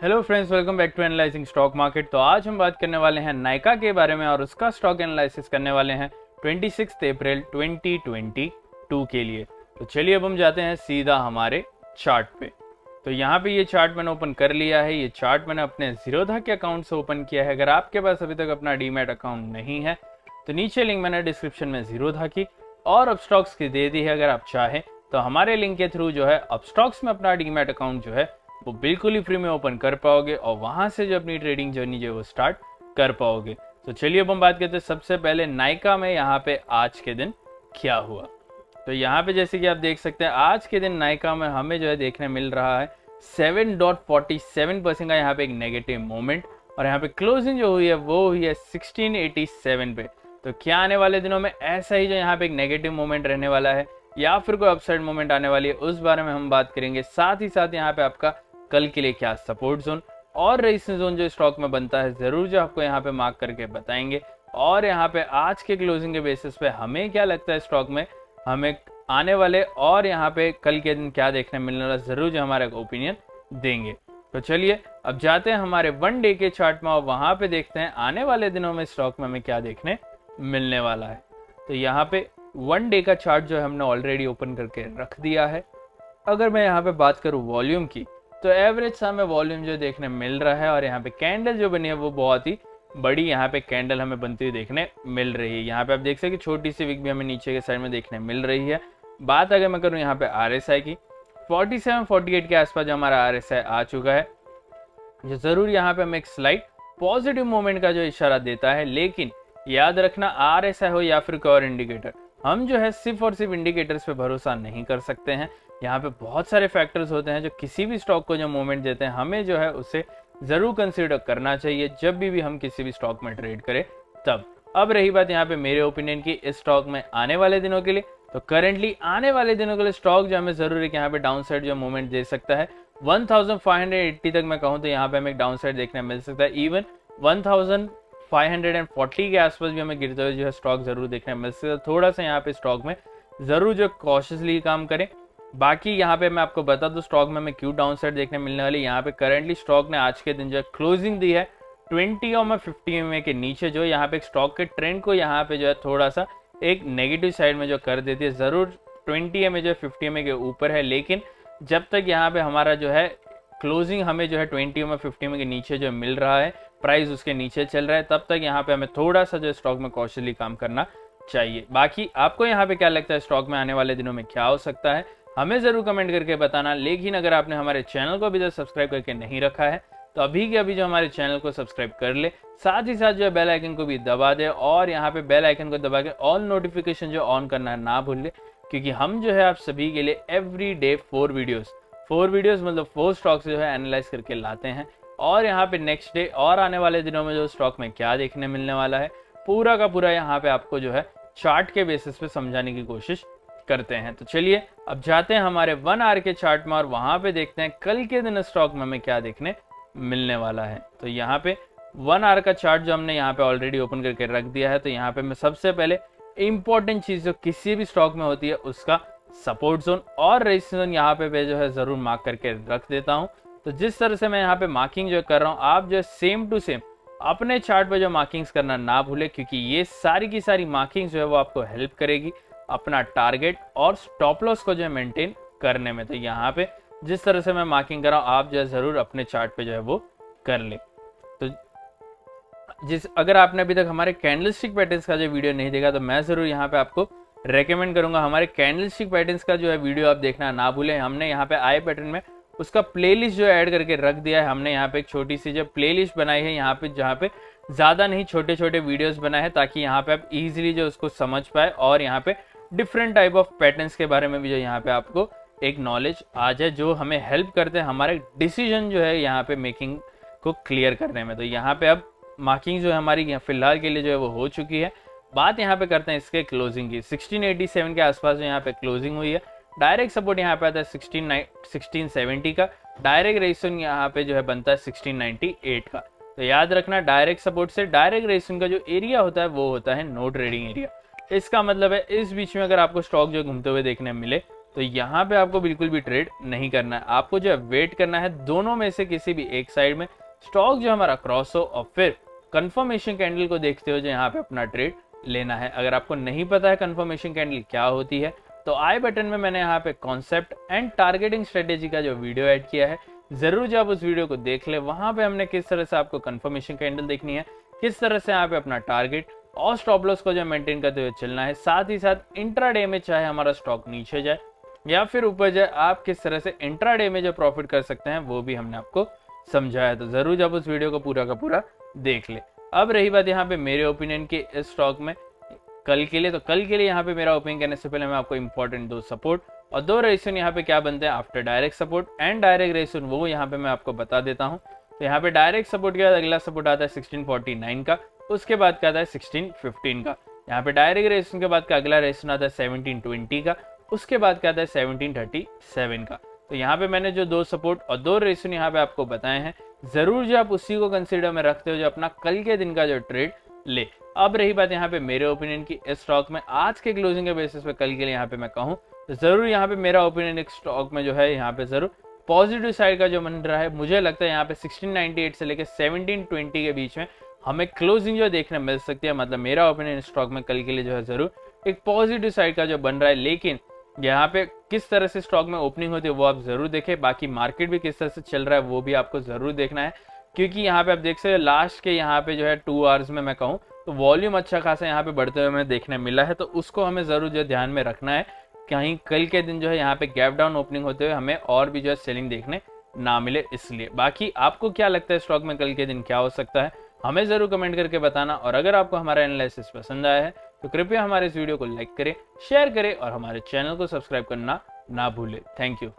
Hello friends welcome back to analysing stock market तो आज हम बात करने वाले हैं नायका के बारे में और उसका स्टॉक एनालिसिस करने वाले हैं 26 अप्रैल 2022 के लिए। तो चलिए अब हम जाते हैं सीधा हमारे चार्ट पे। तो यहाँ पे ये चार्ट मैंने ओपन कर लिया है। ये चार्ट मैंने अपने जीरोधा के अकाउंट से ओपन किया है। अगर आपके पास अभी तक अपना डीमेट अकाउंट नहीं है तो नीचे लिंक मैंने डिस्क्रिप्शन में जीरोधा की और अब स्टॉक्स की दे दी है। अगर आप चाहें तो हमारे लिंक के थ्रू जो है, अब स्टॉक्स में अपना डीमेट अकाउंट जो है वो बिल्कुल ही फ्री में ओपन कर पाओगे और वहाँ से जो अपनी ट्रेडिंग जर्नी जो है वो स्टार्ट कर पाओगे। तो चलिए अब हम बात करते हैं, सबसे पहले नाइका में यहाँ पे आज के दिन क्या हुआ? तो यहाँ पे जैसे कि आप देख सकते हैं, आज के दिन नायका में हमें जो है देखने मिल रहा है seven dot forty seven percent का यहाँ पे एक नेगेटिव मोमेंट और यहाँ पे क्लोजिंग जो हुई है, वो हुई है सिक्सटीन एटी सेवन पे। तो क्या आने वाले दिनों में ऐसा ही जो यहाँ पे एक नेगेटिव मोमेंट रहने वाला है या फिर कोई अपसाइड मोमेंट आने वाली है, उस बारे में हम बात करेंगे। साथ ही साथ यहाँ पे आपका कल के लिए क्या सपोर्ट जोन और रेजिस्टेंस जोन जो स्टॉक में बनता है, ज़रूर जो आपको यहाँ पे मार्क करके बताएँगे। और यहाँ पे आज के क्लोजिंग के बेसिस पे हमें क्या लगता है स्टॉक में? हमें आने वाले और यहाँ पे कल के दिन क्या देखने मिलने वाला, ज़रूर जो हमारा ओपिनियन देंगे। तो चलिए, अब जाते हैं हमारे वन डे के चार्ट में और वहाँ पे देखते हैं आने वाले दिनों में स्टॉक में हमें क्या देखने मिलने वाला है। तो यहाँ पे वन डे का चार्ट जो है हमने ऑलरेडी ओपन करके रख दिया है। अगर मैं यहाँ पे बात करूँ वॉल्यूम की तो एवरेज सा हमें वॉल्यूम जो देखने मिल रहा है और यहाँ पे कैंडल जो बनी है वो बहुत ही बड़ी यहाँ पे कैंडल हमें बनती हुई देखने मिल रही है। यहाँ पे आप देख सकते छोटी सी विक भी हमें नीचे के साइड में देखने मिल रही है। बात अगर मैं करूँ यहाँ पे आरएसआई की 47 48 के आसपास जो हमारा आरएसआई आ चुका है जो ज़रूर यहाँ पे हमें एक स्लाइड पॉजिटिव मोमेंट का जो इशारा देता है। लेकिन याद रखना आरएसआई हो या फिर कोई और इंडिकेटर हम जो है सिर्फ़ और सिर्फ़ इंडिकेटर्स पे भरोसा नहीं कर सकते हैं। यहाँ पे बहुत सारे फैक्टर्स होते हैं जो किसी भी स्टॉक को जो मूवमेंट देते हैं, हमें जो है उसे ज़रूर कंसिडर करना चाहिए। जब भी भी हम किसी भी स्टॉक में ट्रेड करें, तब। अब रही बात यहाँ पे मेरे ओपिनियन की, इस स्टॉक में आने वाले दिनों के लिए। तो करेंटली आने वाले दिनों के लिए स्टॉक जो हमें ज़रूर है कि यहाँ पे डाउन साइड जो मूवमेंट दे सकता है। 1580 तक मैं कहूँ तो यहाँ पे हमें एक डाउन साइड देखने मिल सकता है। इवन 1540 के आसपास भी हमें गिरते हुए जो है स्टॉक ज़रूर देखने मिल सकता है थोड़ा सा यहाँ पे स्टॉक में ज़रूर जो कॉशियसली काम करें। बाकी यहाँ पे मैं आपको बता दूँ स्टॉक में हमें क्यू डाउन साइड देखने मिलने वाली यहाँ पे करेंटली स्टॉक ने आज के दिन जो है क्लोजिंग दी है। ट्वेंटी और में फिफ्टी एम के नीचे जो यहाँ पे स्टॉक के ट्रेंड को यहाँ पे जो है थोड़ा सा एक नेगेटिव साइड में जो कर देती है। ज़रूर ट्वेंटी एम जो है, फिफ्टी एम के ऊपर है। लेकिन जब तक यहाँ पे हमारा जो है क्लोजिंग हमें जो है ट्वेंटी एम फिफ्टी एम के नीचे जो मिल रहा है प्राइस उसके नीचे चल रहा है, तब तक यहाँ पे हमें थोड़ा सा जो स्टॉक में कौशली काम करना चाहिए। बाकी आपको यहाँ पे क्या लगता है, स्टॉक में आने वाले दिनों में क्या हो सकता है, हमें ज़रूर कमेंट करके बताना। लेकिन अगर आपने हमारे चैनल को अभी तक सब्सक्राइब करके नहीं रखा है तो अभी के अभी जो हमारे चैनल को सब्सक्राइब कर ले, साथ ही साथ जो है बेल आइकन को भी दबा दे और यहाँ पे बेल आइकन को दबा के ऑल नोटिफिकेशन जो ऑन करना है ना भूल ले, क्योंकि हम जो है आप सभी के लिए every day four videos four videos मतलब फोर स्टॉक्स जो है एनालाइज करके लाते हैं। और यहाँ पे नेक्स्ट डे और आने वाले दिनों में जो स्टॉक में क्या देखने मिलने वाला है, पूरा का पूरा यहाँ पे आपको जो है चार्ट के बेसिस पे समझाने की कोशिश करते हैं। तो चलिए, अब जाते हैं हमारे वन आर के चार्ट में और वहाँ पे देखते हैं कल के दिन स्टॉक में हमें क्या देखने मिलने वाला है। तो यहाँ पे वन आर का चार्ट जो हमने यहाँ पे ऑलरेडी ओपन करके रख दिया है तो यहाँ पे मैं सबसे पहले इंपॉर्टेंट चीज़ जो किसी भी स्टॉक में होती है, उसका सपोर्ट जोन और रेजिस्टेंस जोन यहाँ पे जो है ज़रूर मार्क करके रख देता हूँ। तो जिस तरह से मैं यहाँ पे मार्किंग जो कर रहा हूँ, आप जो सेम टू सेम अपने चार्ट पे जो मार्किंग्स करना ना भूले, क्योंकि ये सारी की सारी मार्किंग्स जो है वो आपको हेल्प करेगी अपना टारगेट और स्टॉप लॉस को जो है मेंटेन करने में। तो यहाँ पे जिस तरह से मैं मार्किंग कर रहा हूँ, आप जो है ज़रूर अपने चार्ट पे जो है वो कर ले। तो जिस, अगर आपने अभी तक हमारे कैंडल स्टिक पैटर्न्स का जो वीडियो नहीं देखा तो मैं ज़रूर यहाँ पे आपको रेकमेंड करूँगा। हमारे कैंडल स्टिक पैटर्न्स का जो है वीडियो आप देखना ना भूलें। हमने यहाँ पे आए पैटर्न में उसका प्लेलिस्ट जो ऐड करके रख दिया है हमने यहाँ पे एक छोटी सी जो प्लेलिस्ट बनाई है यहाँ पे, जहाँ पे ज़्यादा नहीं छोटे छोटे वीडियोस बनाए हैं ताकि यहाँ पे आप इजीली जो उसको समझ पाए और यहाँ पे डिफरेंट टाइप ऑफ़ पैटर्न्स के बारे में भी जो यहाँ पे आपको एक नॉलेज आ जाए, जो हमें हेल्प करते हैं हमारे डिसीज़न जो है यहाँ पे मेकिंग को क्लियर करने में। तो यहाँ पे अब मार्किंग जो है हमारी फ़िलहाल के लिए जो है वो हो चुकी है। बात यहाँ पे करते हैं इसके क्लोजिंग की। 1687 के आसपास जो यहाँ पे क्लोजिंग हुई है। डायरेक्ट सपोर्ट यहाँ पे आता है सिक्सटीन सेवेंटी का। डायरेक्ट रेजिस्टेंस यहाँ पे जो है बनता है सिक्सटीन नाइनटी एट का। तो याद रखना डायरेक्ट सपोर्ट से डायरेक्ट रेजिस्टेंस का जो एरिया होता है, वो होता है नो ट्रेडिंग एरिया इसका मतलब है, इस बीच में अगर आपको स्टॉक जो घूमते हुए देखने मिले तो यहाँ पे आपको बिल्कुल भी ट्रेड नहीं करना है। आपको जो है वेट करना है, दोनों में से किसी भी एक साइड में। स्टॉक जो हमारा क्रॉस हो और फिर कंफर्मेशन कैंडल को देखते हुए जो यहाँ पे अपना ट्रेड लेना है। अगर आपको नहीं पता है कंफर्मेशन कैंडल क्या होती है तो आई बटन में मैंने यहाँ पे कॉन्सेप्ट एंड टारगेटिंग स्ट्रेटेजी का जो वीडियो ऐड किया है, ज़रूर जब उस वीडियो को देख ले, वहाँ पे हमने किस तरह से आपको कंफर्मेशन कैंडल देखनी है, किस तरह से यहाँ पे अपना टारगेट और स्टॉप लॉस को जो मेंटेन करते हुए चलना है, साथ ही साथ इंट्राडे में चाहे हमारा स्टॉक नीचे जाए, या फिर ऊपर जाए, आप किस तरह से इंट्राडे में जो प्रॉफिट कर सकते हैं, वो भी हमने आपको समझाया। तो ज़रूर जब उस वीडियो को पूरा का पूरा देख ले। अब रही बात यहाँ पे मेरे ओपिनियन की इस स्टॉक में कल के लिए तो कल के लिए यहाँ पे मेरा ओपिनियन करने से पहले मैं आपको इंपॉर्टेंट दो सपोर्ट और दो रेसन यहाँ पे क्या बनते हैं after direct support and direct resistance वो यहाँ पे मैं आपको बता देता हूँ। तो यहाँ पे डायरेक्ट सपोर्ट के बाद अगला सपोर्ट आता है 1649 का, उसके बाद क्या आता है 1615 का। यहाँ पे डायरेक्ट रेसन के बाद का अगला रेसन आता है 1720 का, उसके बाद क्या आता है 1737 का। तो यहाँ पे मैंने जो दो सपोर्ट और दो रेसन यहाँ पे आपको बताए हैं, ज़रूर जो आप उसी को कंसिडर में रखते हो, जो अपना कल के दिन का जो ट्रेड ले। अब रही बात यहाँ पे मेरे ओपिनियन की। इस स्टॉक में आज के क्लोजिंग के बेसिस पे कल के लिए यहाँ पे मैं कहूँ तो ज़रूर यहाँ पे मेरा ओपिनियन एक स्टॉक में जो है यहाँ पे ज़रूर पॉजिटिव साइड का जो बन रहा है, मुझे लगता है यहाँ पे 1698 से लेकर 1720 के बीच में हमें क्लोजिंग जो देखने मिल सकती है। मतलब मेरा ओपिनियन स्टॉक में कल के लिए जो है ज़रूर एक पॉजिटिव साइड का जो बन रहा है। लेकिन यहाँ पे किस तरह से स्टॉक में ओपनिंग होती है वो आप ज़रूर देखें। बाकी मार्केट भी किस तरह से चल रहा है वो भी आपको ज़रूर देखना है। क्योंकि यहाँ पे आप देख सकते लास्ट के यहाँ पे जो है टू आवर्स में मैं कहूँ तो वॉल्यूम अच्छा खासा यहाँ पे बढ़ते हुए हमें देखने मिला है तो उसको हमें ज़रूर जो ध्यान में रखना है। कहीं कल के दिन जो है यहाँ पे गैप डाउन ओपनिंग होते हुए हमें और भी जो है सेलिंग देखने ना मिले, इसलिए। बाकी आपको क्या लगता है स्टॉक में कल के दिन क्या हो सकता है, हमें ज़रूर कमेंट करके बताना, और अगर आपको हमारा एनालिसिस पसंद आया है तो कृपया हमारे इस वीडियो को लाइक करें शेयर करें, और हमारे चैनल को सब्सक्राइब करना ना भूलें। Thank you